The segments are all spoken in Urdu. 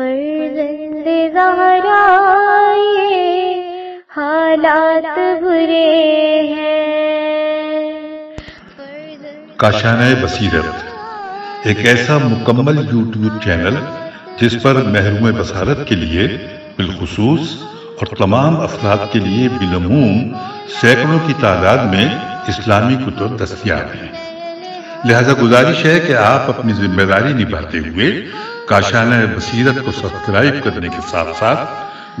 فرزند زہرا یہ حالات برے ہیں۔ کاشانہ بصیرت، ایک ایسا مکمل یوٹیوب چینل جس پر محروم بصارت کے لیے بالخصوص اور تمام افراد کے لیے بالعموم سینکڑوں کی تعداد میں اسلامی کتب دستیاب ہیں۔ لہذا گزارش ہے کہ آپ اپنی ذمہ داری نبھاتے ہوئے کاشانہ بصیرت کو سبسکرائب کرنے کے ساتھ ساتھ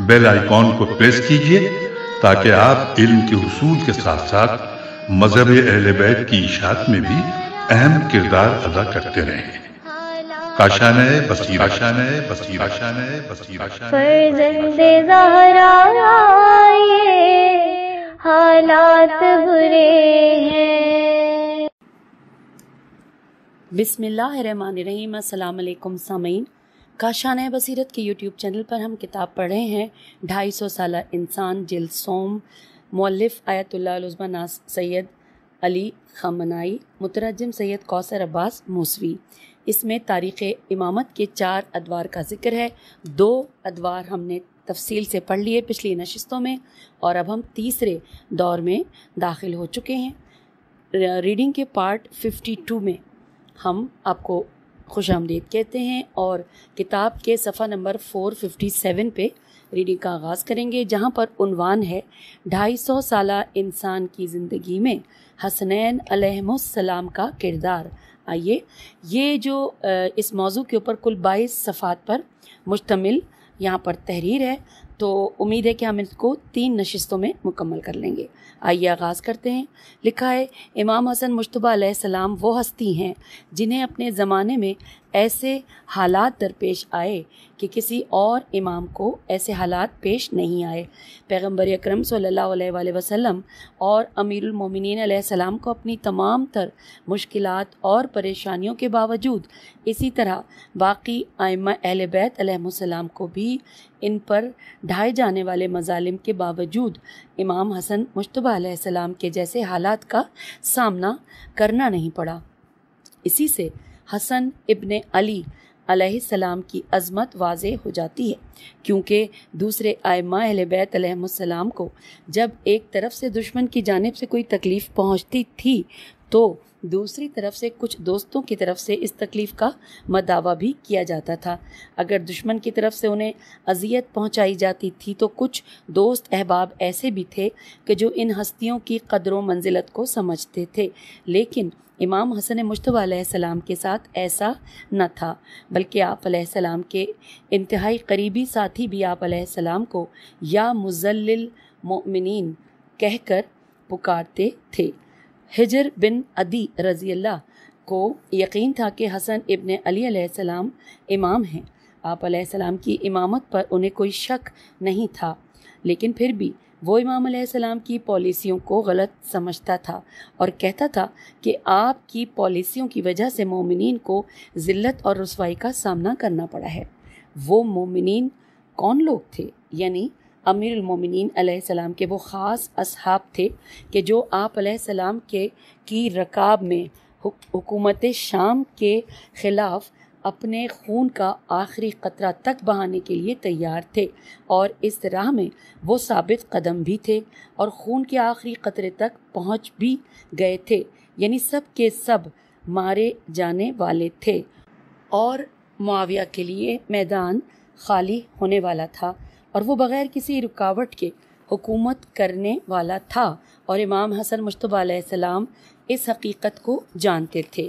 بیل آئیکن کو پریس کیجیے تاکہ آپ علم کے حصول کے ساتھ ساتھ مذہب اہل بیت کی اشاعت میں بھی اہم کردار ادا کرتے رہیں۔ کاشانہ بصیرت کاشانہ بصیرت کاشانہ بصیرت۔ فرزند زہرا یہ حالات برے ہیں۔ بسم اللہ الرحمن الرحیم، السلام علیکم سامعین۔ کاشانہ بصیرت کے یوٹیوب چینل پر ہم کتاب پڑھ رہے ہیں۔ ڈھائی سو سالہ انسان جل سوم۔ مولف آیت اللہ العظمہ ناس سید علی خامنائی، مترجم سید کوثر عباس موسوی۔ اس میں تاریخ امامت کے چار ادوار کا ذکر ہے۔ دو ادوار ہم نے تفصیل سے پڑھ لیے پچھلی نشستوں میں اور اب ہم تیسرے دور میں داخل ہو چکے ہیں۔ ریڈنگ کے پارٹ ففٹی ٹو میں۔ ہم آپ کو خوش آمدید کہتے ہیں اور کتاب کے صفحہ نمبر فور ففٹی سیون پہ ریڈنگ کا آغاز کریں گے، جہاں پر عنوان ہے، ڈھائی سو سالہ انسان کی زندگی میں حسنین علیہم السلام کا کردار۔ آئیے، یہ جو اس موضوع کے اوپر کل بائیس صفحات پر مشتمل یہاں پر تحریر ہے۔ تو امید ہے کہ ہم اس کو تین نشستوں میں مکمل کر لیں گے۔ آئیے آغاز کرتے ہیں۔ لکھا ہے، امام حسن مشتبہ علیہ السلام وہ ہستی ہیں جنہیں اپنے زمانے میں ایسے حالات درپیش آئے کہ کسی اور امام کو ایسے حالات پیش نہیں آئے۔ پیغمبر اکرم صلی اللہ علیہ وآلہ وسلم اور امیر المومنین علیہ السلام کو اپنی تمام تر مشکلات اور پریشانیوں کے باوجود اسی طرح باقی آئمہ اہل بیت علیہ السلام کو بھی ان پر ڈھائے جانے والے مظالم کے باوجود امام حسن مشتبہ علیہ السلام کے جیسے حالات کا سامنا کرنا نہیں پڑا۔ اسی سے حسن ابن علی علیہ السلام کی عظمت واضح ہو جاتی ہے، کیونکہ دوسرے آئمہ اہل بیت علیہ السلام کو جب ایک طرف سے دشمن کی جانب سے کوئی تکلیف پہنچتی تھی، تو دوسری طرف سے کچھ دوستوں کی طرف سے اس تکلیف کا مداوع بھی کیا جاتا تھا۔ اگر دشمن کی طرف سے انہیں اذیت پہنچائی جاتی تھی تو کچھ دوست احباب ایسے بھی تھے کہ جو ان ہستیوں کی قدر و منزلت کو سمجھتے تھے۔ لیکن امام حسن مشتبہ علیہ السلام کے ساتھ ایسا نہ تھا، بلکہ آپ علیہ السلام کے انتہائی قریبی ساتھی بھی آپ علیہ السلام کو یا مزلل مؤمنین کہہ کر پکارتے تھے۔ ہجر بن عدی رضی اللہ کو یقین تھا کہ حسن ابن علی علیہ السلام امام ہیں۔ آپ علیہ السلام کی امامت پر انہیں کوئی شک نہیں تھا، لیکن پھر بھی وہ امام علیہ السلام کی پالیسیوں کو غلط سمجھتا تھا اور کہتا تھا کہ آپ کی پالیسیوں کی وجہ سے مومنین کو ذلت اور رسوائی کا سامنا کرنا پڑا ہے۔ وہ مومنین کون لوگ تھے؟ یعنی امیر المومنین علیہ السلام کے وہ خاص اصحاب تھے کہ جو آپ علیہ السلام کے کی رکاب میں حکومت شام کے خلاف اپنے خون کا آخری قطرہ تک بہانے کے لیے تیار تھے اور اس راہ میں وہ ثابت قدم بھی تھے اور خون کے آخری قطرے تک پہنچ بھی گئے تھے یعنی سب کے سب مارے جانے والے تھے اور معاویہ کے لیے میدان خالی ہونے والا تھا۔ اور وہ بغیر کسی رکاوٹ کے حکومت کرنے والا تھا اور امام حسن مشتبہ علیہ السلام اس حقیقت کو جانتے تھے۔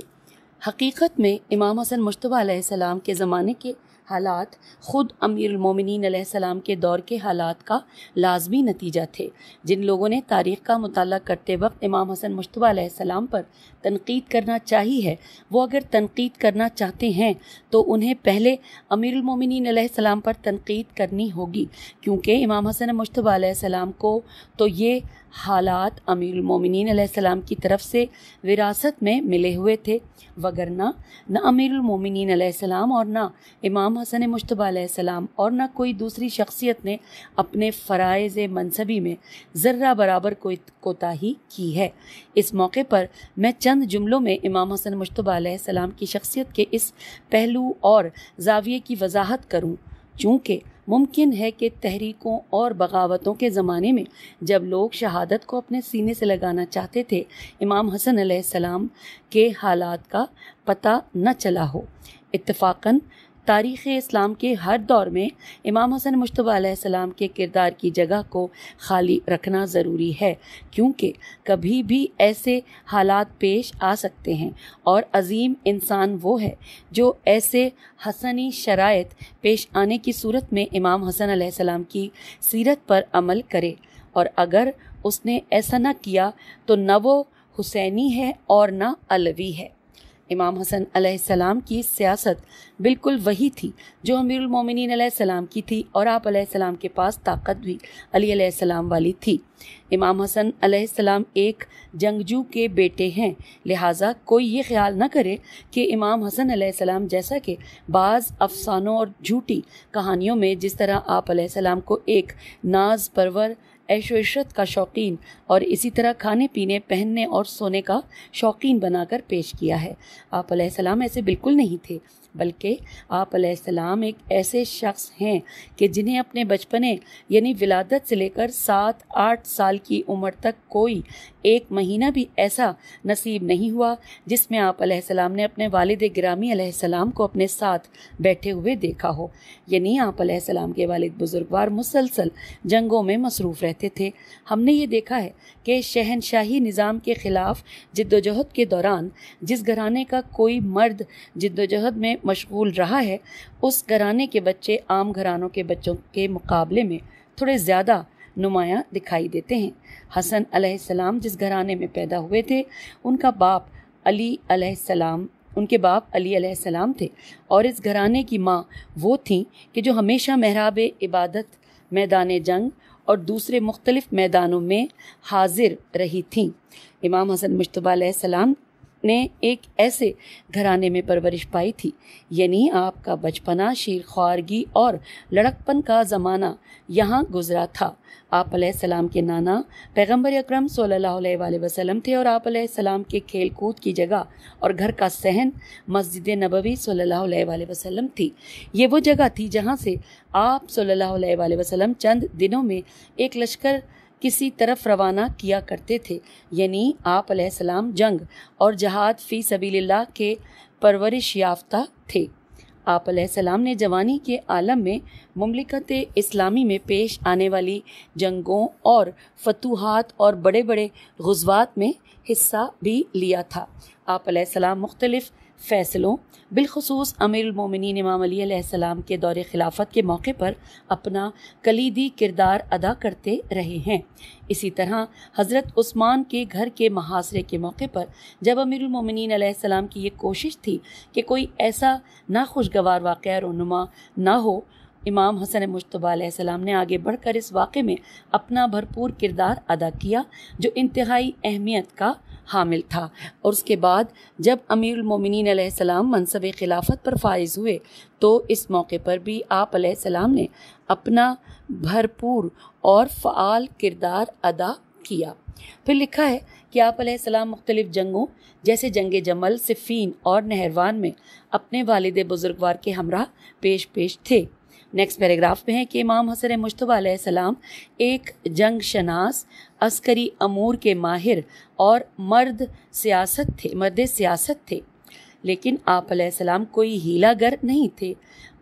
حقیقت میں امام حسن مشتبہ علیہ السلام کے زمانے کے حالات خود امیر المومنین علیہ السلام کے دور کے حالات کا لازمی نتیجہ تھے۔ جن لوگوں نے تاریخ کا مطالعہ کرتے وقت امام حسن مشتبہ علیہ السلام پر تنقید کرنا چاہی ہے، وہ اگر تنقید کرنا چاہتے ہیں تو انہیں پہلے امیر المومنین علیہ السلام پر تنقید کرنی ہوگی، کیونکہ امام حسن مشتبہ علیہ السلام کو تو یہ حالات امیر المومنین علیہ السلام کی طرف سے وراثت میں ملے ہوئے تھے وگرنہ نہ امیر المومنین علیہ السلام اور نہ امام حسن مشتبہ علیہ السلام اور نہ کوئی دوسری شخصیت نے اپنے فرائض منصبی میں ذرہ برابر کوئی کوتاہی کی ہے۔ اس موقع پر میں چند جملوں میں امام حسن مشتبہ علیہ السلام کی شخصیت کے اس پہلو اور زاویے کی وضاحت کروں۔ چونکہ ممکن ہے کہ تحریکوں اور بغاوتوں کے زمانے میں جب لوگ شہادت کو اپنے سینے سے لگانا چاہتے تھے، امام حسن علیہ السلام کے حالات کا پتہ نہ چلا ہو۔ اتفاقاً تاریخ اسلام کے ہر دور میں امام حسن مشتبہ علیہ السلام کے کردار کی جگہ کو خالی رکھنا ضروری ہے، کیونکہ کبھی بھی ایسے حالات پیش آ سکتے ہیں۔ اور عظیم انسان وہ ہے جو ایسے حسنی شرائط پیش آنے کی صورت میں امام حسن علیہ السلام کی سیرت پر عمل کرے۔ اور اگر اس نے ایسا نہ کیا تو نہ وہ حسینی ہے اور نہ علوی ہے۔ امام حسن علیہ السلام کی سیاست بالکل وہی تھی جو امیر المومنین علیہ السلام کی تھی اور آپ علیہ السلام کے پاس طاقت بھی علی علیہ السلام والی تھی۔ امام حسن علیہ السلام ایک جنگجو کے بیٹے ہیں، لہٰذا کوئی یہ خیال نہ کرے کہ امام حسن علیہ السلام جیسا کہ بعض افسانوں اور جھوٹی کہانیوں میں جس طرح آپ علیہ السلام کو ایک ناز پرور عیش و عشرت کا شوقین اور اسی طرح کھانے پینے، پہننے اور سونے کا شوقین بنا کر پیش کیا ہے۔ آپ علیہ السلام ایسے بالکل نہیں تھے، بلکہ آپ علیہ السلام ایک ایسے شخص ہیں کہ جنہیں اپنے بچپنے یعنی ولادت سے لے کر سات، آٹھ سال کی عمر تک کوئی ایک مہینہ بھی ایسا نصیب نہیں ہوا جس میں آپ علیہ السلام نے اپنے والد گرامی علیہ السلام کو اپنے ساتھ بیٹھے ہوئے دیکھا ہو۔ یعنی آپ علیہ السلام کے والد بزرگوار مسلسل جنگوں میں مصروف رہتے تھے۔ ہم نے یہ دیکھا ہے کہ شہنشاہی نظام کے خلاف جد و جہد کے دوران جس گھرانے کا کوئی مرد جد و جہد میں مشغول رہا ہے، اس گھرانے کے بچے عام گھرانوں کے بچوں کے مقابلے میں تھوڑے زیادہ نمایاں دکھائی دیتے ہیں۔ حسن علیہ السلام جس گھرانے میں پیدا ہوئے تھے، ان کا باپ علی علیہ السلام، ان کے باپ علی علیہ السلام تھے۔ اور اس گھرانے کی ماں وہ تھیں کہ جو ہمیشہ محراب عبادت میدان جنگ اور دوسرے مختلف میدانوں میں حاضر رہی تھیں۔ امام حسن مشتبہ علیہ السلام نے ایک ایسے گھرانے میں پرورش پائی تھی۔ یعنی آپ کا بچپنا شیر خوارگی اور لڑکپن کا زمانہ یہاں گزرا تھا۔ آپ علیہ السلام کے نانا پیغمبر اکرم صلی اللہ علیہ وآلہ وسلم تھے اور آپ علیہ السلام کے کھیل کود کی جگہ اور گھر کا صحن مسجد نبوی صلی اللہ علیہ وآلہ وسلم تھی۔ یہ وہ جگہ تھی جہاں سے آپ صلی اللہ علیہ وآلہ وسلم چند دنوں میں ایک لشکر کسی طرف روانہ کیا کرتے تھے یعنی آپ علیہ السلام جنگ اور جہاد فی سبیل اللہ کے پرورش یافتہ تھے۔ آپ علیہ السلام نے جوانی کے عالم میں مملکت اسلامی میں پیش آنے والی جنگوں اور فتوحات اور بڑے بڑے غزوات میں حصہ بھی لیا تھا۔ آپ علیہ السلام مختلف فیصلوں، بالخصوص امیر المومنین امام علی علیہ السلام کے دور خلافت کے موقع پر اپنا کلیدی کردار ادا کرتے رہے ہیں۔ اسی طرح حضرت عثمان کے گھر کے محاصرے کے موقع پر جب امیر المومنین علیہ السلام کی یہ کوشش تھی کہ کوئی ایسا ناخوشگوار واقعہ رونما نہ ہو امام حسن مشتبہ علیہ السلام نے آگے بڑھ کر اس واقعے میں اپنا بھرپور کردار ادا کیا جو انتہائی اہمیت کا حامل تھا۔ اور اس کے بعد جب امیر المومنین علیہ السلام منصب خلافت پر فائز ہوئے تو اس موقع پر بھی آپ علیہ السلام نے اپنا بھرپور اور فعال کردار ادا کیا۔ پھر لکھا ہے کہ آپ علیہ السلام مختلف جنگوں جیسے جنگ جمل، صفین اور نہروان میں اپنے والد بزرگوار کے ہمراہ پیش پیش تھے۔ نیکسٹ پیراگراف میں ہے کہ امام حسن مشتبہ علیہ السلام ایک جنگ شناس، عسکری امور کے ماہر اور مرد سیاست تھے، مرد سیاست تھے۔ لیکن آپ علیہ السلام کوئی ہیلا گر نہیں تھے۔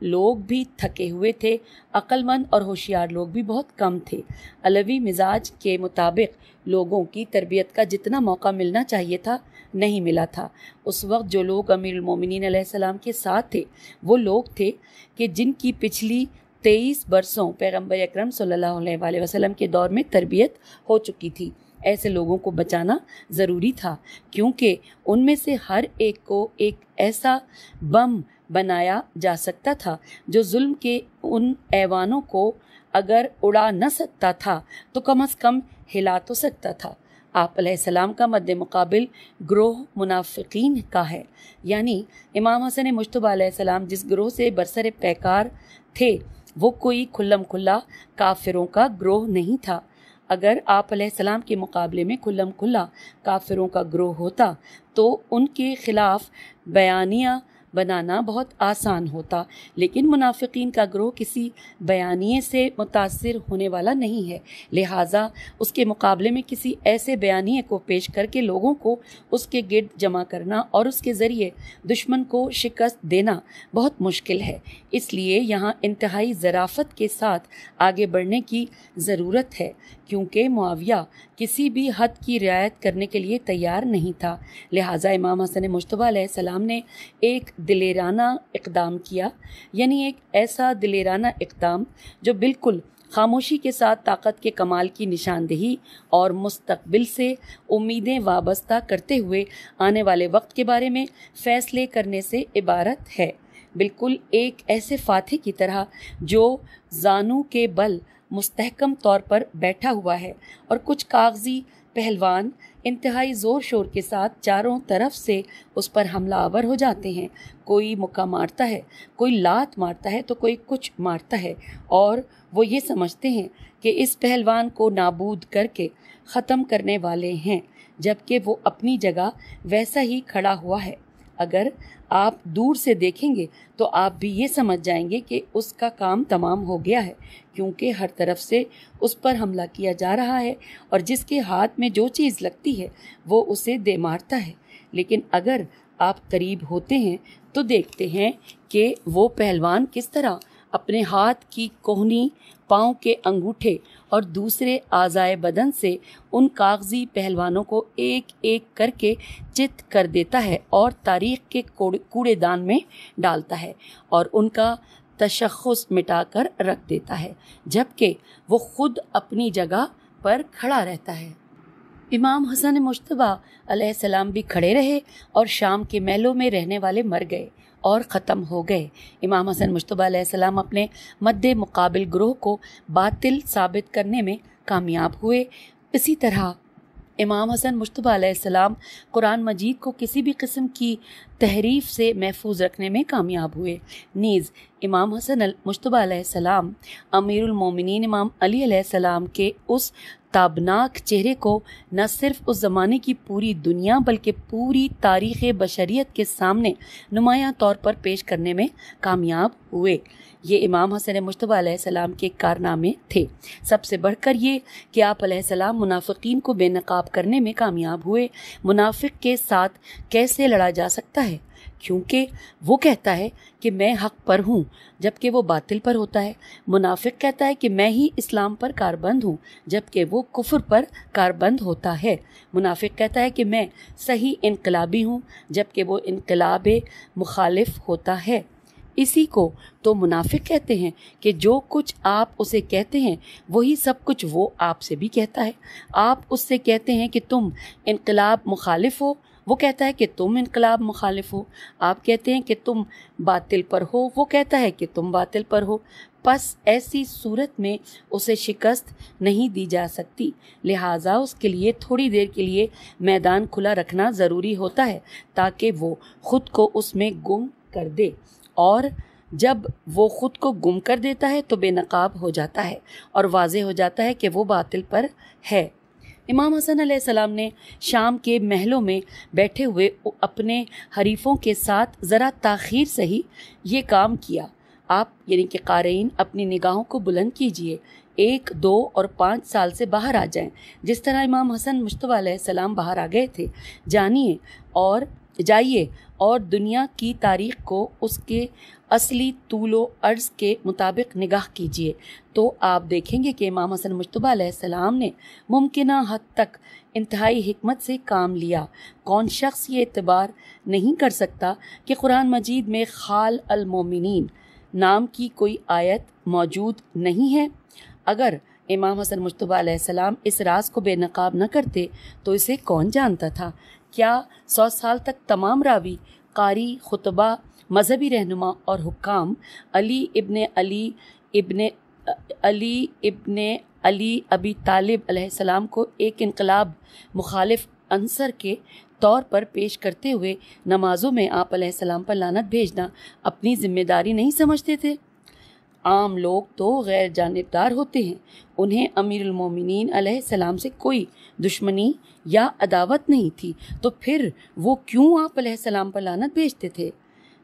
لوگ بھی تھکے ہوئے تھے عقل مند اور ہوشیار لوگ بھی بہت کم تھے۔ علوی مزاج کے مطابق لوگوں کی تربیت کا جتنا موقع ملنا چاہیے تھا نہیں ملا تھا۔ اس وقت جو لوگ امیر المومنین علیہ السلام کے ساتھ تھے، وہ لوگ تھے کہ جن کی پچھلی تیئیس برسوں پیغمبر اکرم صلی اللہ علیہ وآلہ وسلم کے دور میں تربیت ہو چکی تھی۔ ایسے لوگوں کو بچانا ضروری تھا، کیونکہ ان میں سے ہر ایک کو ایک ایسا بم بنایا جا سکتا تھا جو ظلم کے ان ایوانوں کو اگر اڑا نہ سکتا تھا تو کم از کم ہلا تو سکتا تھا۔ آپ علیہ السلام کا مد مقابل گروہ منافقین کا ہے۔ یعنی امام حسن مشتبہ علیہ السلام جس گروہ سے برسر پیکار تھے، وہ کوئی کھلم کھلا کافروں کا گروہ نہیں تھا۔ اگر آپ علیہ السلام کے مقابلے میں کھلم کھلا کافروں کا گروہ ہوتا، تو ان کے خلاف بیانیہ بنانا بہت آسان ہوتا، لیکن منافقین کا گروہ کسی بیانیے سے متاثر ہونے والا نہیں ہے۔ لہٰذا اس کے مقابلے میں کسی ایسے بیانیے کو پیش کر کے لوگوں کو اس کے گرد جمع کرنا اور اس کے ذریعے دشمن کو شکست دینا بہت مشکل ہے۔ اس لیے یہاں انتہائی ذرافت کے ساتھ آگے بڑھنے کی ضرورت ہے، کیونکہ معاویہ کسی بھی حد کی رعایت کرنے کے لیے تیار نہیں تھا۔ لہٰذا امام حسن مشتبہ علیہ السلام نے ایک دلیرانہ اقدام کیا یعنی ایک ایسا دلیرانہ اقدام جو بالکل خاموشی کے ساتھ طاقت کے کمال کی نشاندہی اور مستقبل سے امیدیں وابستہ کرتے ہوئے آنے والے وقت کے بارے میں فیصلے کرنے سے عبارت ہے۔ بالکل ایک ایسے فاتح کی طرح جو زانو کے بل مستحکم طور پر بیٹھا ہوا ہے اور کچھ کاغذی پہلوان انتہائی زور شور کے ساتھ چاروں طرف سے اس پر حملہ آور ہو جاتے ہیں۔ کوئی مکہ مارتا ہے، کوئی لات مارتا ہے تو کوئی کچھ مارتا ہے۔ اور وہ یہ سمجھتے ہیں کہ اس پہلوان کو نابود کر کے ختم کرنے والے ہیں، جبکہ وہ اپنی جگہ ویسا ہی کھڑا ہوا ہے۔ اگر آپ دور سے دیکھیں گے تو آپ بھی یہ سمجھ جائیں گے کہ اس کا کام تمام ہو گیا ہے، کیونکہ ہر طرف سے اس پر حملہ کیا جا رہا ہے اور جس کے ہاتھ میں جو چیز لگتی ہے وہ اسے دے مارتا ہے۔ لیکن اگر آپ قریب ہوتے ہیں تو دیکھتے ہیں کہ وہ پہلوان کس طرح اپنے ہاتھ کی کوہنی پاؤں کے انگوٹھے اور دوسرے آزائے بدن سے ان کاغذی پہلوانوں کو ایک ایک کر کے چت کر دیتا ہے اور تاریخ کے کوڑے دان میں ڈالتا ہے اور ان کا تشخص مٹا کر رکھ دیتا ہے، جبکہ وہ خود اپنی جگہ پر کھڑا رہتا ہے۔ امام حسن مشتبہ علیہ السلام بھی کھڑے رہے اور شام کے محلوں میں رہنے والے مر گئے۔ اور ختم ہو گئے۔ امام حسن مشتبہ علیہ السلام اپنے مد مقابل گروہ کو باطل ثابت کرنے میں کامیاب ہوئے۔ اسی طرح امام حسن مشتبہ علیہ السلام قرآن مجید کو کسی بھی قسم کی تحریف سے محفوظ رکھنے میں کامیاب ہوئے۔ نیز، امام حسن مشتبہ علیہ السلام، امیر المومنین امام علی علیہ السلام کے اس تابناک چہرے کو نہ صرف اس زمانے کی پوری دنیا بلکہ پوری تاریخ بشریت کے سامنے نمایاں طور پر پیش کرنے میں کامیاب ہوئے۔ یہ امام حسن مشتبہ علیہ السلام کے کارنامے تھے۔ سب سے بڑھ کر یہ کہ آپ علیہ السلام منافقین کو بے نقاب کرنے میں کامیاب ہوئے۔ منافق کے ساتھ کیسے لڑا جا سکتا ہے کیونکہ وہ کہتا ہے کہ میں حق پر ہوں، جبکہ وہ باطل پر ہوتا ہے۔ منافق کہتا ہے کہ میں ہی اسلام پر کاربند ہوں، جبکہ وہ کفر پر کاربند ہوتا ہے۔ منافق کہتا ہے کہ میں صحیح انقلابی ہوں، جبکہ وہ انقلاب مخالف ہوتا ہے۔ اسی کو تو منافق کہتے ہیں کہ جو کچھ آپ اسے کہتے ہیں، وہی سب کچھ وہ آپ سے بھی کہتا ہے۔ آپ اس سے کہتے ہیں کہ تم انقلاب مخالف ہو وہ کہتا ہے کہ تم انقلاب مخالف ہو۔ آپ کہتے ہیں کہ تم باطل پر ہو، وہ کہتا ہے کہ تم باطل پر ہو۔ پس ایسی صورت میں اسے شکست نہیں دی جا سکتی۔ لہٰذا اس کے لیے تھوڑی دیر کے لیے میدان کھلا رکھنا ضروری ہوتا ہے تاکہ وہ خود کو اس میں گم کر دے۔ اور جب وہ خود کو گم کر دیتا ہے تو بے نقاب ہو جاتا ہے اور واضح ہو جاتا ہے کہ وہ باطل پر ہے۔ امام حسن علیہ السلام نے شام کے محلوں میں بیٹھے ہوئے اپنے حریفوں کے ساتھ ذرا تاخیر سے ہی یہ کام کیا۔ آپ یعنی کہ قارئین اپنی نگاہوں کو بلند کیجیے، ایک، دو اور پانچ سال سے باہر آ جائیں۔ جس طرح امام حسن مشتبہ علیہ السلام باہر آ گئے تھے، جانیے اور جائیے اور دنیا کی تاریخ کو اس کے اصلی طول و عرض کے مطابق نگاہ کیجیے تو آپ دیکھیں گے کہ امام حسن مشتبہ علیہ السلام نے ممکنہ حد تک انتہائی حکمت سے کام لیا۔ کون شخص یہ اعتبار نہیں کر سکتا کہ قرآن مجید میں خال المومنین نام کی کوئی آیت موجود نہیں ہے؟ اگر امام حسن مشتبہ علیہ السلام اس راز کو بے نقاب نہ کرتے تو اسے کون جانتا تھا؟ کیا سو سال تک تمام راوی، قاری، خطبہ مذہبی رہنما اور حکام علی ابن علی ابن علی ابن علی ابی طالب علیہ السلام کو ایک انقلاب مخالف عنصر کے طور پر پیش کرتے ہوئے نمازوں میں آپ علیہ السلام پر لانت بھیجنا اپنی ذمہ داری نہیں سمجھتے تھے۔ عام لوگ تو غیر جانبدار ہوتے ہیں۔ انہیں امیر المومنین علیہ السلام سے کوئی دشمنی یا عداوت نہیں تھی۔ تو پھر وہ کیوں آپ علیہ السلام پر لانت بھیجتے تھے؟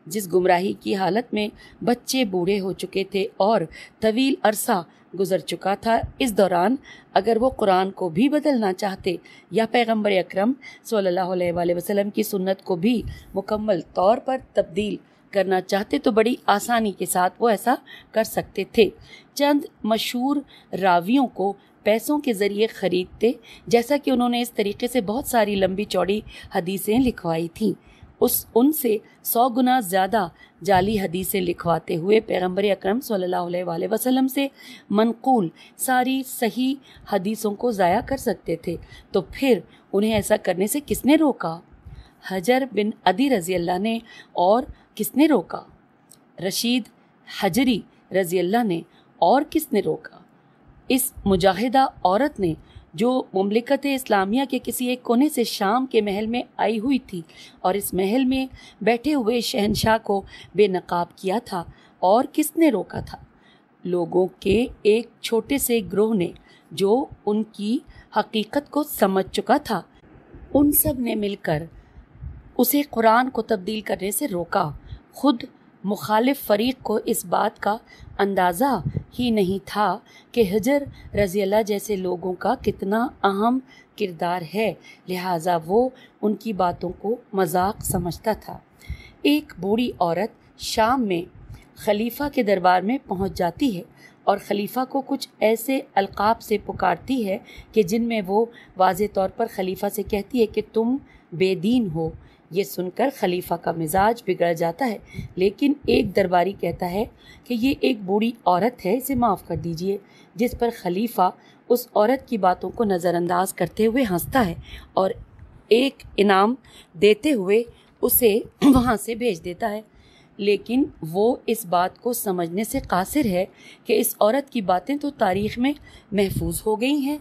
جس گمراہی کی حالت میں بچے بوڑھے ہو چکے تھے اور طویل عرصہ گزر چکا تھا، اس دوران اگر وہ قرآن کو بھی بدلنا چاہتے یا پیغمبر اکرم صلی اللہ علیہ وآلہ وسلم کی سنت کو بھی مکمل طور پر تبدیل کرنا چاہتے تو بڑی آسانی کے ساتھ وہ ایسا کر سکتے تھے۔ چند مشہور راویوں کو پیسوں کے ذریعے خریدتے، جیسا کہ انہوں نے اس طریقے سے بہت ساری لمبی چوڑی حدیثیں لکھوائی تھیں۔ اس ان سے سو گنا زیادہ جعلی حدیثیں لکھواتے ہوئے پیغمبر اکرم صلی اللہ علیہ وآلہ وسلم سے منقول ساری صحیح حدیثوں کو ضائع کر سکتے تھے۔ تو پھر انہیں ایسا کرنے سے کس نے روکا؟ حجر بن عدی رضی اللہ نے اور کس نے روکا؟ رشید حجری رضی اللہ نے اور کس نے روکا؟ اس مجاہدہ عورت نے جو مملکت اسلامیہ کے کسی ایک کونے سے شام کے محل میں آئی ہوئی تھی اور اس محل میں بیٹھے ہوئے شہنشاہ کو بے نقاب کیا تھا اور کس نے روکا تھا؟ لوگوں کے ایک چھوٹے سے گروہ نے جو ان کی حقیقت کو سمجھ چکا تھا، ان سب نے مل کر اسے قرآن کو تبدیل کرنے سے روکا، خود مخالف فریق کو اس بات کا اندازہ ہی نہیں تھا کہ حجر رضی اللہ جیسے لوگوں کا کتنا اہم کردار ہے، لہٰذا وہ ان کی باتوں کو مذاق سمجھتا تھا۔ ایک بوڑھی عورت شام میں خلیفہ کے دربار میں پہنچ جاتی ہے اور خلیفہ کو کچھ ایسے القاب سے پکارتی ہے کہ جن میں وہ واضح طور پر خلیفہ سے کہتی ہے کہ تم بے دین ہو۔ یہ سن کر خلیفہ کا مزاج بگڑ جاتا ہے۔ لیکن ایک درباری کہتا ہے کہ یہ ایک بوڑھی عورت ہے، اسے معاف کر دیجیے۔ جس پر خلیفہ اس عورت کی باتوں کو نظر انداز کرتے ہوئے ہنستا ہے اور ایک انعام دیتے ہوئے اسے وہاں سے بھیج دیتا ہے۔ لیکن وہ اس بات کو سمجھنے سے قاصر ہے کہ اس عورت کی باتیں تو تاریخ میں محفوظ ہو گئی ہیں۔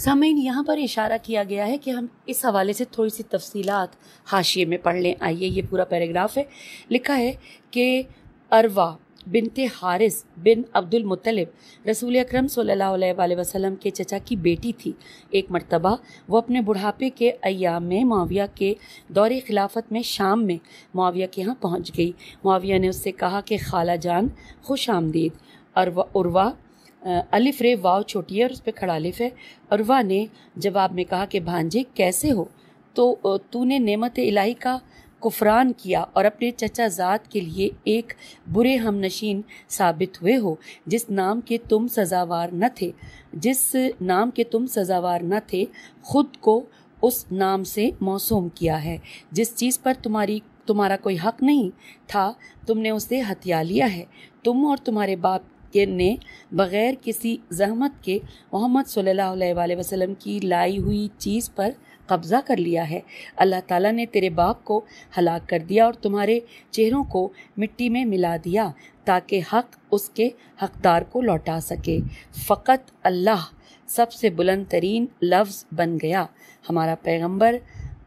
سامعین، یہاں پر اشارہ کیا گیا ہے کہ ہم اس حوالے سے تھوڑی سی تفصیلات حاشیے میں پڑھ لیں۔ آئیے، یہ پورا پیراگراف ہے۔ لکھا ہے کہ اروا بنت حارث بن عبد المطلب رسول اکرم صلی اللہ علیہ وآلہ وسلم کے چچا کی بیٹی تھی۔ ایک مرتبہ وہ اپنے بڑھاپے کے ایام میں معاویہ کے دور خلافت میں شام میں معاویہ کے ہاں پہنچ گئی۔ معاویہ نے اس سے کہا کہ خالہ جان خوش آمدید اروا اروا الف، رے واؤ چھوٹی ہے اور اس پہ کھڑا الف ہے۔ عروا نے جواب میں کہا کہ بھانجے، کیسے ہو؟ تو تو نے نعمت الہی کا کفران کیا اور اپنے چچا ذات کے لیے ایک برے ہم نشین ثابت ہوئے ہو، جس نام کے تم سزاوار نہ تھے۔ جس نام کے تم سزاوار نہ تھے، خود کو اس نام سے موسوم کیا ہے۔ جس چیز پر تمہاری، تمہارا کوئی حق نہیں تھا، تم نے اسے ہتھیا لیا ہے۔ تم اور تمہارے باپ کہ نے بغیر کسی زحمت کے محمد صلی اللہ علیہ وآلہ وسلم کی لائی ہوئی چیز پر قبضہ کر لیا ہے۔ اللہ تعالیٰ نے تیرے باپ کو ہلاک کر دیا اور تمہارے چہروں کو مٹی میں ملا دیا تاکہ حق اس کے حقدار کو لوٹا سکے۔ فقط اللہ سب سے بلند ترین لفظ بن گیا۔ ہمارا پیغمبر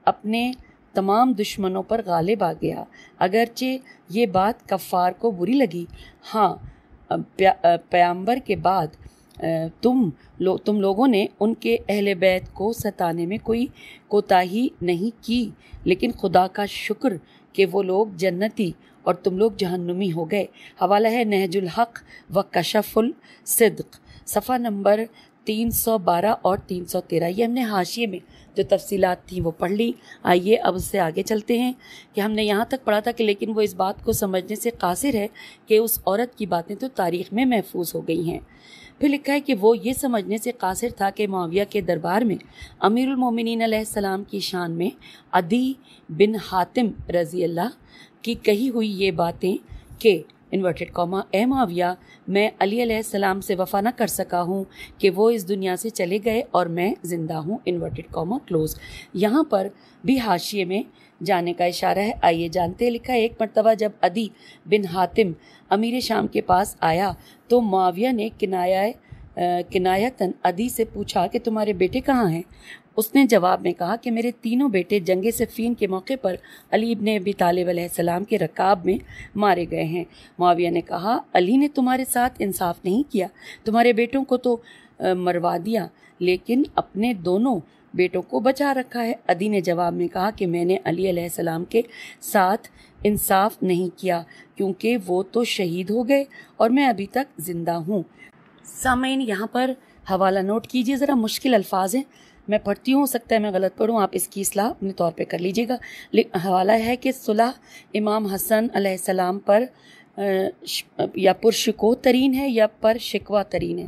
اپنے تمام دشمنوں پر غالب آ گیا۔ اگرچہ یہ بات کفار کو بری لگی۔ ہاں پیامبر کے بعد تم لو، تم لوگوں نے ان کے اہل بیت کو ستانے میں کوئی کوتاہی نہیں کی، لیکن خدا کا شکر کہ وہ لوگ جنتی اور تم لوگ جہنمی ہو گئے۔ حوالہ ہے نہج الحق و کشف الصدق، صفحہ نمبر تین سو بارہ اور تین سو تیرہ۔ یہ ہم نے حاشیے میں جو تفصیلات تھیں وہ پڑھ لی۔ آئیے اب اس سے آگے چلتے ہیں کہ ہم نے یہاں تک پڑھا تھا کہ لیکن وہ اس بات کو سمجھنے سے قاصر ہے کہ اس عورت کی باتیں تو تاریخ میں محفوظ ہو گئی ہیں۔ پھر لکھا ہے کہ وہ یہ سمجھنے سے قاصر تھا کہ معاویہ کے دربار میں امیر المومنین علیہ السلام کی شان میں عدی بن حاتم رضی اللہ کی کہی ہوئی یہ باتیں کہ انورٹڈ کوما اے معاویہ، میں علی علیہ السلام سے وفا نہ کر سکا ہوں کہ وہ اس دنیا سے چلے گئے اور میں زندہ ہوں. انورٹڈ کوما کلوز یہاں پر بھی حاشیے میں جانے کا اشارہ ہے۔ آئیے جانتے لکھا ایک مرتبہ جب ادی بن حاتم امیر شام کے پاس آیا تو معاویہ نے کنایہ کنایتاً ادی سے پوچھا کہ تمہارے بیٹے کہاں ہیں؟ اس نے جواب میں کہا کہ میرے تینوں بیٹے جنگ صفین کے موقع پر علی ابن ابی طالب علیہ السلام کے رکاب میں مارے گئے ہیں۔ معاویہ نے کہا، علی نے تمہارے ساتھ انصاف نہیں کیا، تمہارے بیٹوں کو تو مروا دیا، لیکن اپنے دونوں بیٹوں کو بچا رکھا ہے۔ ادی نے جواب میں کہا کہ میں نے علی علیہ السلام کے ساتھ انصاف نہیں کیا، کیونکہ وہ تو شہید ہو گئے اور میں ابھی تک زندہ ہوں۔ سامعین، یہاں پر حوالہ نوٹ کیجیے ذرا مشکل الفاظ ہیں۔ میں پڑھتی ہوں، ہو سکتا ہے میں غلط پڑھوں، آپ اس کی اصلاح اپنے طور پہ کر لیجیے گا۔ حوالہ ہے کہ صلح امام حسن علیہ السلام پر یا پرشکو ترین ہے یا پر شکوہ ترین ہے۔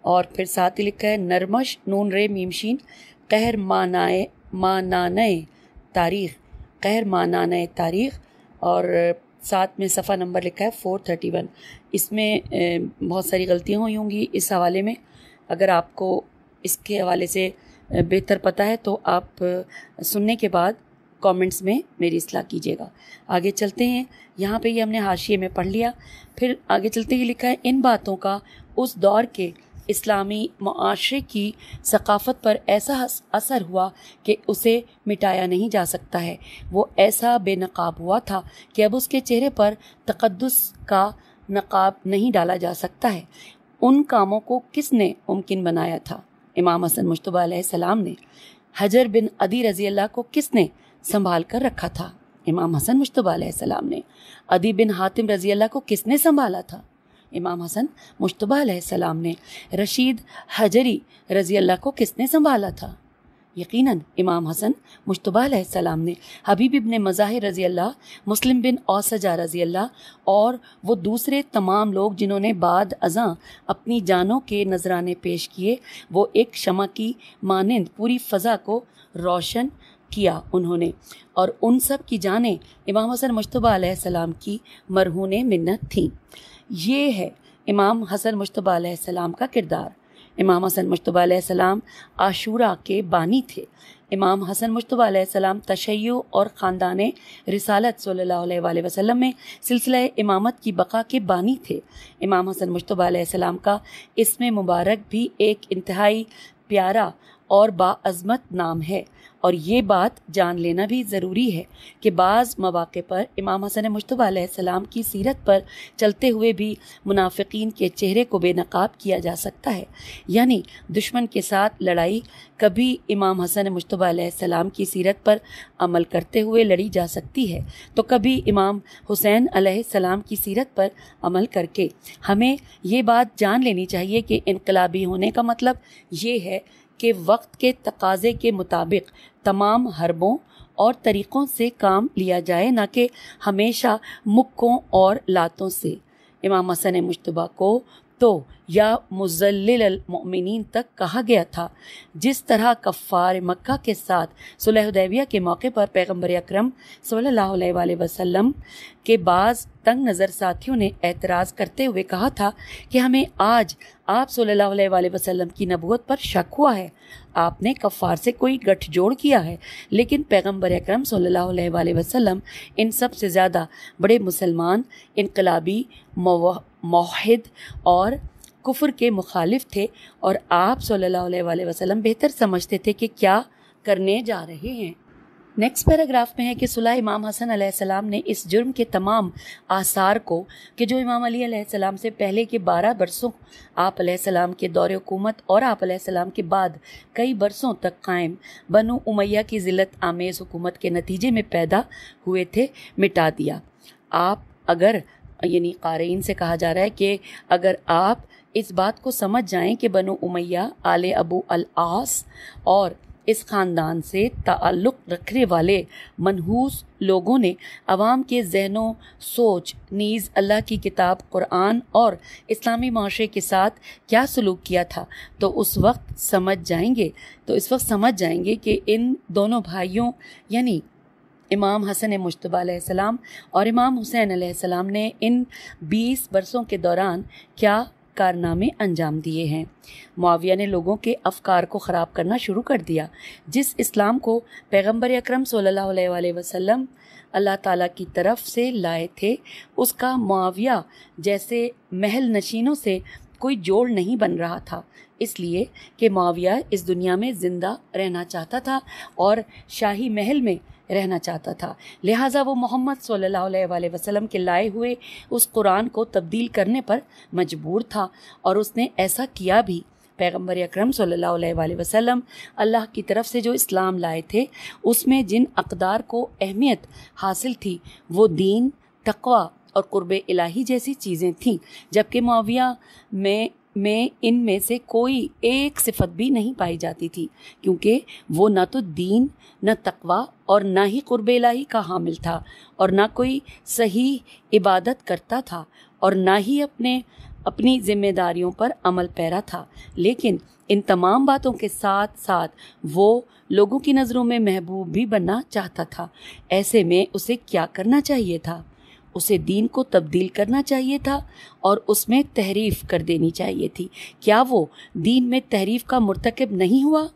اور پھر ساتھ ہی لکھا ہے، نرمش، نون رے میمشین قہر مانائے، مانانئے تاریخ۔ قہر مانانئے تاریخ اور ساتھ میں صفحہ نمبر لکھا ہے فور تھرٹی ون اس میں بہت ساری غلطیاں ہوئی ہوں گی اس حوالے میں۔ اگر آپ کو اس کے حوالے سے بہتر پتہ ہے تو آپ سننے کے بعد کامنٹس میں میری اصلاح کیجیے گا۔ آگے چلتے ہیں۔ یہاں پہ یہ ہم نے حاشیے میں پڑھ لیا۔ پھر آگے چلتے ہی لکھا ہے، ان باتوں کا اس دور کے اسلامی معاشرے کی ثقافت پر ایسا اثر ہوا کہ اسے مٹایا نہیں جا سکتا ہے۔ وہ ایسا بے نقاب ہوا تھا کہ اب اس کے چہرے پر تقدس کا نقاب نہیں ڈالا جا سکتا ہے۔ ان کاموں کو کس نے ممکن بنایا تھا؟ امام حسن مشتبہ علیہ السلام نے۔ حجر بن ادی رضی اللہ کو کس نے سنبھال کر رکھا تھا؟ امام حسن مشتبہ علیہ السلام نے۔ ادی بن حاتم رضی اللہ کو کس نے سنبھالا تھا؟ امام حسن مشتبہ علیہ السلام نے رشید حجری رضی اللہ کو کس نے سنبھالا تھا؟ یقیناً امام حسن مشتبہ علیہ السلام نے حبیب ابن مظاہر رضی اللہ، مسلم بن اوسجا رضی اللہ، اور وہ دوسرے تمام لوگ جنہوں نے بعد ازاں اپنی جانوں کے نذرانے پیش کیے، وہ ایک شمع کی مانند پوری فضا کو روشن کیا انہوں نے، اور ان سب کی جانیں امام حسن مشتبہ علیہ السلام کی مرہون منت تھیں۔ یہ ہے امام حسن مشتبہ علیہ السلام کا کردار۔ امام حسن مشتبہ علیہ السلام عاشورہ کے بانی تھے۔ امام حسن مشتبہ علیہ السلام تشیع اور خاندان رسالت صلی اللہ علیہ وآلہ وسلم میں سلسلہ امامت کی بقا کے بانی تھے۔ امام حسن مشتبہ علیہ السلام کا اسم مبارک بھی ایک انتہائی پیارا اور باعظمت نام ہے۔ اور یہ بات جان لینا بھی ضروری ہے کہ بعض مواقع پر امام حسن مشتبہ علیہ السلام کی سیرت پر چلتے ہوئے بھی منافقین کے چہرے کو بے نقاب کیا جا سکتا ہے۔ یعنی دشمن کے ساتھ لڑائی کبھی امام حسن مشتبہ علیہ السلام کی سیرت پر عمل کرتے ہوئے لڑی جا سکتی ہے، تو کبھی امام حسین علیہ السلام کی سیرت پر عمل کر کے۔ ہمیں یہ بات جان لینی چاہیے کہ انقلابی ہونے کا مطلب یہ ہے کہ وقت کے تقاضے کے مطابق تمام حربوں اور طریقوں سے کام لیا جائے، نہ کہ ہمیشہ مکوں اور لاتوں سے۔ امام حسن مشتبہ کو تو یا مزلل المؤمنین تک کہا گیا تھا۔ جس طرح کفار مکہ کے ساتھ صلح حدیبیہ کے موقع پر پیغمبر اکرم صلی اللہ علیہ وآلہ وسلم کے بعض تنگ نظر ساتھیوں نے اعتراض کرتے ہوئے کہا تھا کہ ہمیں آج آپ صلی اللہ علیہ وآلہ وسلم کی نبوت پر شک ہوا ہے۔ آپ نے کفار سے کوئی گٹھ جوڑ کیا ہے، لیکن پیغمبر اکرم صلی اللہ علیہ وآلہ وسلم ان سب سے زیادہ بڑے مسلمان، انقلابی موحد اور کفر کے مخالف تھے اور آپ صلی اللہ علیہ وآلہ وسلم بہتر سمجھتے تھے کہ کیا کرنے جا رہے ہیں۔ نیکسٹ پیراگراف میں ہے کہ صلاح امام حسن علیہ السلام نے اس جرم کے تمام آثار کو کہ جو امام علی علیہ السلام سے پہلے کے بارہ برسوں آپ علیہ السلام کے دور حکومت اور آپ علیہ السلام کے بعد کئی برسوں تک قائم بنو امیہ کی ذلت آمیز حکومت کے نتیجے میں پیدا ہوئے تھے، مٹا دیا۔ آپ اگر یعنی قارئین سے کہا جا رہا ہے کہ اگر آپ اس بات کو سمجھ جائیں کہ بنو امیہ آل ابو العاص اور اس خاندان سے تعلق رکھنے والے منحوس لوگوں نے عوام کے ذہنوں، سوچ، نیز اللہ کی کتاب، قرآن اور اسلامی معاشرے کے ساتھ کیا سلوک کیا تھا؟ تو اس وقت سمجھ جائیں گے، تو اس وقت سمجھ جائیں گے کہ ان دونوں بھائیوں یعنی امام حسن مشتبہ علیہ السلام اور امام حسین علیہ السلام نے ان بیس برسوں کے دوران کیا کارنامے انجام دیے ہیں۔ معاویہ نے لوگوں کے افکار کو خراب کرنا شروع کر دیا، جس اسلام کو پیغمبر اکرم صلی اللہ علیہ وآلہ وسلم اللہ تعالیٰ کی طرف سے لائے تھے، اس کا معاویہ جیسے محل نشینوں سے کوئی جوڑ نہیں بن رہا تھا۔ اس لیے کہ معاویہ اس دنیا میں زندہ رہنا چاہتا تھا اور شاہی محل میں رہنا چاہتا تھا۔ لہٰذا وہ محمد صلی اللہ علیہ وآلہ وسلم کے لائے ہوئے اس قرآن کو تبدیل کرنے پر مجبور تھا اور اس نے ایسا کیا بھی۔ پیغمبر اکرم صلی اللہ علیہ وآلہ وسلم اللہ کی طرف سے جو اسلام لائے تھے، اس میں جن اقدار کو اہمیت حاصل تھی، وہ دین، تقوی اور قرب الہی جیسی چیزیں تھیں۔ جبکہ معاویہ میں میں ان میں سے کوئی ایک صفت بھی نہیں پائی جاتی تھی، کیونکہ وہ نہ تو دین، نہ تقوی اور نہ ہی قرب الہی کا حامل تھا اور نہ کوئی صحیح عبادت کرتا تھا اور نہ ہی اپنے، اپنی ذمہ داریوں پر عمل پیرا تھا۔ لیکن ان تمام باتوں کے ساتھ ساتھ وہ لوگوں کی نظروں میں محبوب بھی بننا چاہتا تھا۔ ایسے میں اسے کیا کرنا چاہیے تھا؟ اسے دین کو تبدیل کرنا چاہیے تھا اور اس میں تحریف کر دینی چاہیے تھی۔ کیا وہ دین میں تحریف کا مرتکب نہیں ہوا؟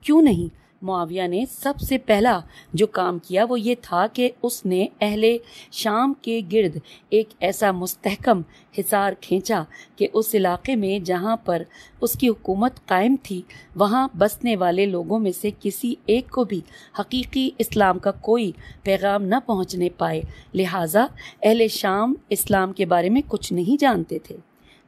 کیوں نہیں؟ معاویہ نے سب سے پہلا جو کام کیا وہ یہ تھا کہ اس نے اہل شام کے گرد ایک ایسا مستحکم حصار کھینچا کہ اس علاقے میں جہاں پر اس کی حکومت قائم تھی، وہاں بسنے والے لوگوں میں سے کسی ایک کو بھی حقیقی اسلام کا کوئی پیغام نہ پہنچنے پائے۔ لہٰذا اہل شام اسلام کے بارے میں کچھ نہیں جانتے تھے۔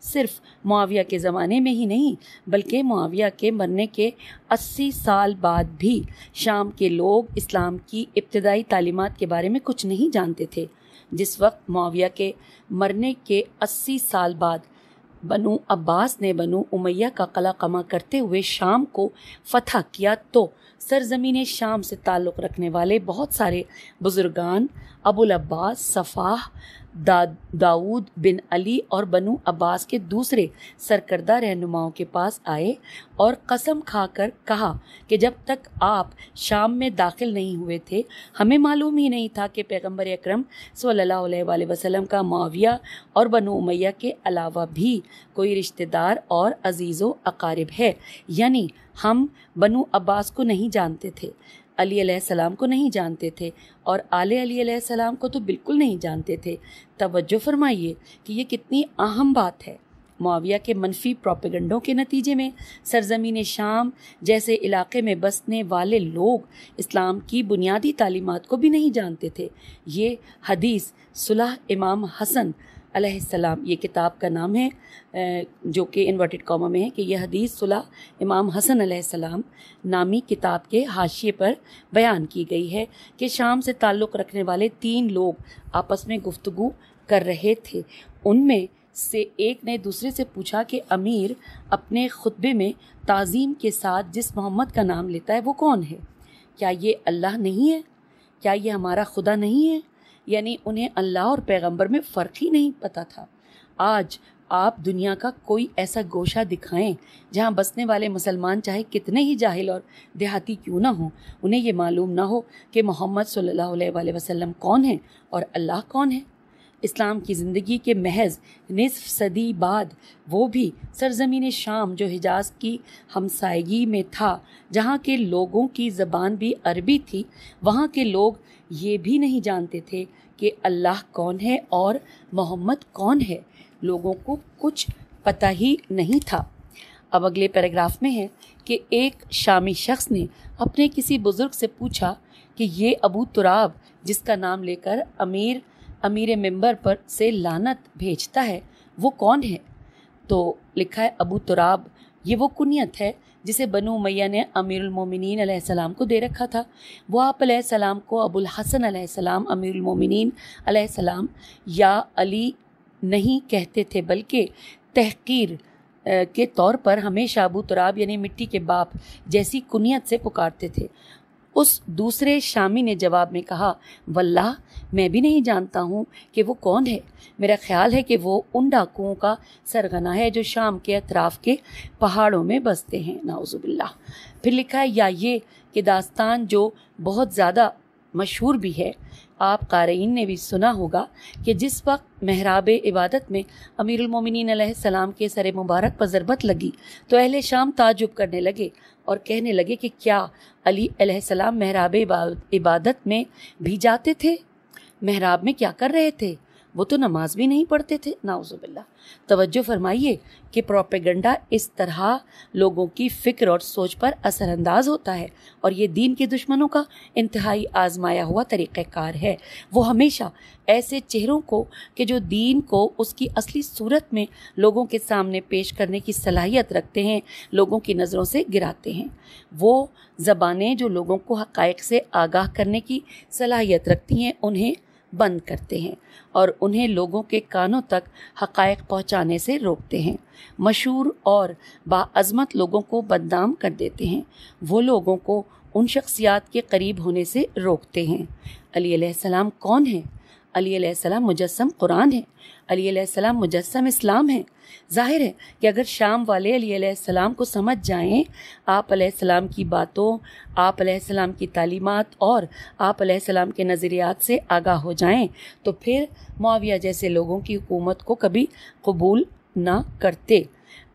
صرف معاویہ کے زمانے میں ہی نہیں، بلکہ معاویہ کے مرنے کے اسی سال بعد بھی شام کے لوگ اسلام کی ابتدائی تعلیمات کے بارے میں کچھ نہیں جانتے تھے۔ جس وقت معاویہ کے مرنے کے اسی سال بعد بنو عباس نے بنو امیہ کا قلع قمع کرتے ہوئے شام کو فتح کیا، تو سرزمین شام سے تعلق رکھنے والے بہت سارے بزرگان ابو العباس صفاح داود بن علی اور بنو عباس کے دوسرے سرکردہ رہنماؤں کے پاس آئے اور قسم کھا کر کہا کہ جب تک آپ شام میں داخل نہیں ہوئے تھے، ہمیں معلوم ہی نہیں تھا کہ پیغمبر اکرم صلی اللہ علیہ وآلہ وسلم کا معاویہ اور بنو امیہ کے علاوہ بھی کوئی رشتہ دار اور عزیز و اقارب ہے۔ یعنی ہم بنو عباس کو نہیں جانتے تھے۔ علی علیہ السلام کو نہیں جانتے تھے اور آل علی علیہ السلام کو تو بالکل نہیں جانتے تھے۔ توجہ فرمائیے کہ یہ کتنی اہم بات ہے۔ معاویہ کے منفی پروپیگنڈوں کے نتیجے میں سرزمین شام جیسے علاقے میں بسنے والے لوگ اسلام کی بنیادی تعلیمات کو بھی نہیں جانتے تھے۔ یہ حدیث صلح امام حسن علیہ السلام، یہ کتاب کا نام ہے جو کہ انورٹڈ قوما میں ہے کہ یہ حدیث صلح امام حسن علیہ السلام نامی کتاب کے حاشیے پر بیان کی گئی ہے کہ شام سے تعلق رکھنے والے تین لوگ آپس میں گفتگو کر رہے تھے۔ ان میں سے ایک نے دوسرے سے پوچھا کہ امیر اپنے خطبے میں تعظیم کے ساتھ جس محمد کا نام لیتا ہے وہ کون ہے؟ کیا یہ اللہ نہیں ہے؟ کیا یہ ہمارا خدا نہیں ہے؟ یعنی انہیں اللہ اور پیغمبر میں فرق ہی نہیں پتا تھا۔ آج آپ دنیا کا کوئی ایسا گوشہ دکھائیں جہاں بسنے والے مسلمان چاہے کتنے ہی جاہل اور دیہاتی کیوں نہ ہوں۔ انہیں یہ معلوم نہ ہو کہ محمد صلی اللہ علیہ وآلہ وسلم کون ہیں اور اللہ کون ہے اسلام کی زندگی کے محض نصف صدی بعد وہ بھی سرزمین شام جو حجاز کی ہمسائیگی میں تھا، جہاں کے لوگوں کی زبان بھی عربی تھی، وہاں کے لوگ یہ بھی نہیں جانتے تھے کہ اللہ کون ہے اور محمد کون ہے، لوگوں کو کچھ پتہ ہی نہیں تھا۔ اب اگلے پیراگراف میں ہے کہ ایک شامی شخص نے اپنے کسی بزرگ سے پوچھا کہ یہ ابو تراب، جس کا نام لے کر امیر امیر ممبر پر سے لانت بھیجتا ہے، وہ کون ہے؟ تو لکھا ہے ابو تراب، یہ وہ کنیت ہے جسے بنو میہ نے امیر المومنین علیہ السلام کو دے رکھا تھا۔ وہ آپ علیہ السلام کو ابو الحسن علیہ السلام، امیر المومنین علیہ السلام یا علی نہیں کہتے تھے، بلکہ تحقیر کے طور پر ہمیشہ ابو تراب یعنی مٹی کے باپ جیسی کنیت سے پکارتے تھے۔ اس دوسرے شامی نے جواب میں کہا، واللہ، میں بھی نہیں جانتا ہوں کہ وہ کون ہے۔ میرا خیال ہے کہ وہ ان ڈاکوؤں کا سرغنا ہے جو شام کے اطراف کے پہاڑوں میں بستے ہیں۔ ناؤز باللہ۔ پھر لکھا ہے، یا یہ کہ داستان جو بہت زیادہ مشہور بھی ہے۔ آپ قارئین نے بھی سنا ہوگا کہ جس وقت محراب عبادت میں امیر المومنین علیہ السلام کے سر مبارک پر ضربت لگی تو اہل شام تعجب کرنے لگے اور کہنے لگے کہ کیا علی علیہ السلام محراب عبادت میں بھی جاتے تھے؟ محراب میں کیا کر رہے تھے؟ وہ تو نماز بھی نہیں پڑھتے تھے۔ ناؤز باللہ۔ توجہ فرمائیے کہ پروپیگنڈا اس طرح لوگوں کی فکر اور سوچ پر اثر انداز ہوتا ہے اور یہ دین کے دشمنوں کا انتہائی آزمایا ہوا طریقہ کار ہے۔ وہ ہمیشہ ایسے چہروں کو کہ جو دین کو اس کی اصلی صورت میں لوگوں کے سامنے پیش کرنے کی صلاحیت رکھتے ہیں، لوگوں کی نظروں سے گراتے ہیں۔ وہ زبانیں جو لوگوں کو حقائق سے آگاہ کرنے کی صلاحیت رکھتی ہیں، انہیں بند کرتے ہیں اور انہیں لوگوں کے کانوں تک حقائق پہنچانے سے روکتے ہیں۔ مشہور اور باعظمت لوگوں کو بدنام کر دیتے ہیں۔ وہ لوگوں کو ان شخصیات کے قریب ہونے سے روکتے ہیں۔ علی علیہ السلام کون ہیں؟ علی علیہ السلام مجسم قرآن ہے۔ علی علیہ السلام مجسم اسلام ہے۔ ظاہر ہے کہ اگر شام والے علی علیہ السلام کو سمجھ جائیں، آپ علیہ السلام کی باتوں، آپ علیہ السلام کی تعلیمات اور آپ علیہ السلام کے نظریات سے آگاہ ہو جائیں، تو پھر معاویہ جیسے لوگوں کی حکومت کو کبھی قبول نہ کرتے۔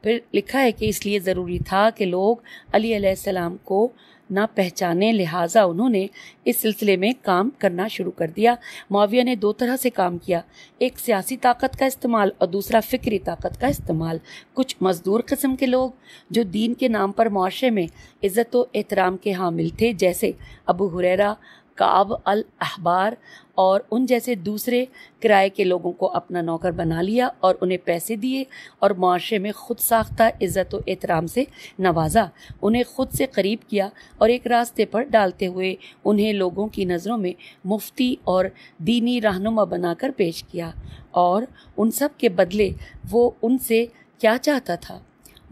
پھر لکھا ہے کہ اس لیے ضروری تھا کہ لوگ علی علیہ السلام کو نہ پہچانے لہٰذا انہوں نے اس سلسلے میں کام کرنا شروع کر دیا۔ معاویہ نے دو طرح سے کام کیا۔ ایک سیاسی طاقت کا استعمال اور دوسرا فکری طاقت کا استعمال۔ کچھ مزدور قسم کے لوگ جو دین کے نام پر معاشرے میں عزت و احترام کے حامل تھے، جیسے ابو حریرا کعب الاحبار اور ان جیسے دوسرے کرائے کے لوگوں کو اپنا نوکر بنا لیا اور انہیں پیسے دیے اور معاشرے میں خود ساختہ عزت و احترام سے نوازا۔ انہیں خود سے قریب کیا اور ایک راستے پر ڈالتے ہوئے انہیں لوگوں کی نظروں میں مفتی اور دینی رہنما بنا کر پیش کیا اور ان سب کے بدلے وہ ان سے کیا چاہتا تھا؟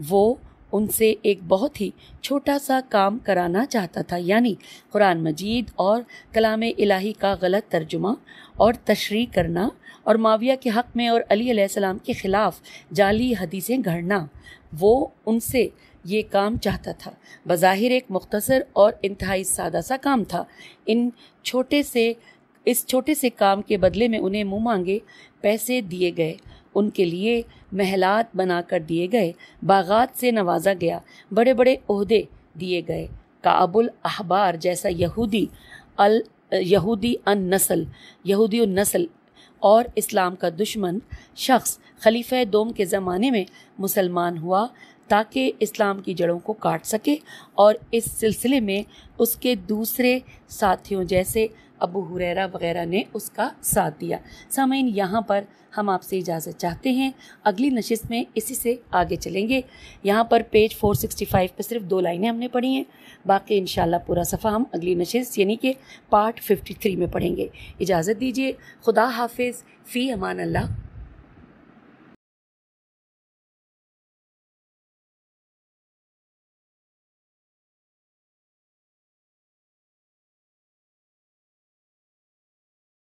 وہ ان سے ایک بہت ہی چھوٹا سا کام کرانا چاہتا تھا یعنی قرآن مجید اور کلام الہی کا غلط ترجمہ اور تشریح کرنا اور معاویہ کے حق میں اور علی علیہ السلام کے خلاف جعلی حدیثیں گھڑنا، وہ ان سے یہ کام چاہتا تھا۔ بظاہر ایک مختصر اور انتہائی سادہ سا کام تھا۔ ان چھوٹے سے، اس چھوٹے سے کام کے بدلے میں انہیں منہ مانگے پیسے دیے گئے۔ ان کے لیے محلات بنا کر دیے گئے، باغات سے نوازا گیا، بڑے بڑے عہدے دیے گئے۔ کاب الاحبار جیسا یہودی ال، یہودی ان نسل یہودی النسل اور اسلام کا دشمن شخص خلیفہ دوم کے زمانے میں مسلمان ہوا تاکہ اسلام کی جڑوں کو کاٹ سکے اور اس سلسلے میں اس کے دوسرے ساتھیوں جیسے ابو حریرا وغیرہ نے اس کا ساتھ دیا۔ سامعین، یہاں پر ہم آپ سے اجازت چاہتے ہیں۔ اگلی نشست میں اسی سے آگے چلیں گے۔ یہاں پر پیج 465 پہ صرف دو لائنیں ہم نے پڑھی ہیں۔ باقی انشاءاللہ پورا صفحہ ہم اگلی نشست یعنی کہ پارٹ 53 میں پڑھیں گے۔ اجازت دیجیے خدا حافظ، فی امان اللہ۔